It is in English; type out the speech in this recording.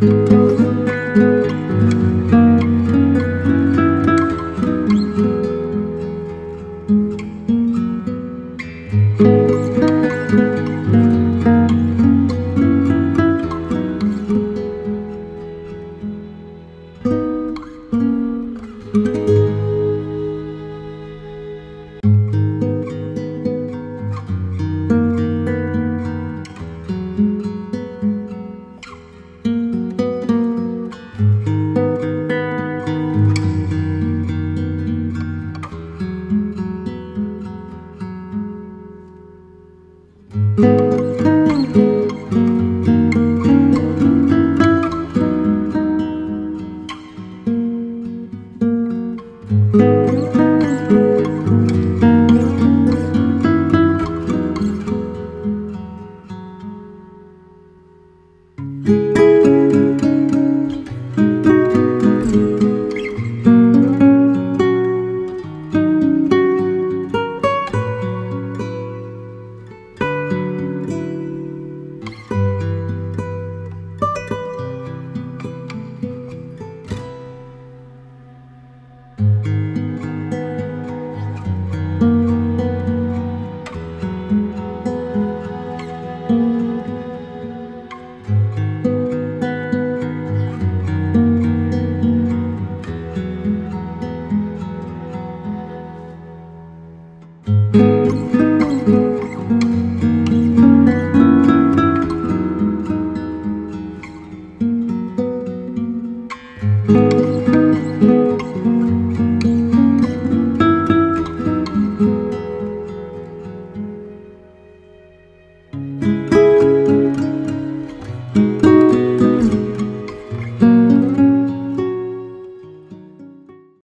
Música thank Música